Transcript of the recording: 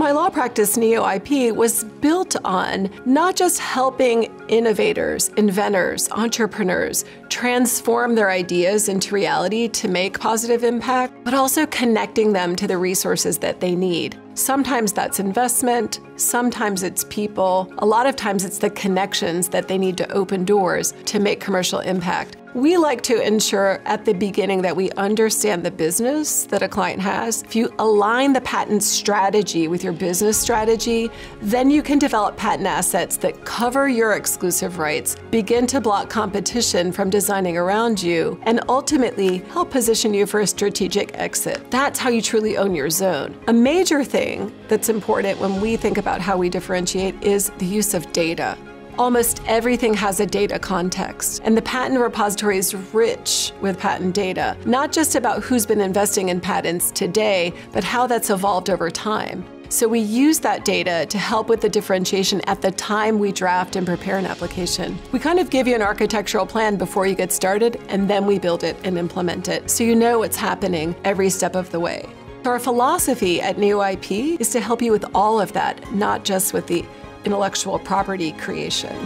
My law practice, Neo IP, was built on not just helping innovators, inventors, entrepreneurs transform their ideas into reality to make positive impact, but also connecting them to the resources that they need. Sometimes that's investment, sometimes it's people, a lot of times it's the connections that they need to open doors to make commercial impact. We like to ensure at the beginning that we understand the business that a client has. If you align the patent strategy with your business strategy, then you can develop patent assets that cover your exclusive rights, begin to block competition from designing around you, and ultimately help position you for a strategic exit. That's how you truly own your zone. A major thing that's important when we think about how we differentiate is the use of data. Almost everything has a data context, and the patent repository is rich with patent data, not just about who's been investing in patents today, but how that's evolved over time. So we use that data to help with the differentiation at the time we draft and prepare an application. We kind of give you an architectural plan before you get started, and then we build it and implement it, so you know what's happening every step of the way. Our philosophy at Neo IP is to help you with all of that, not just with the intellectual property creation.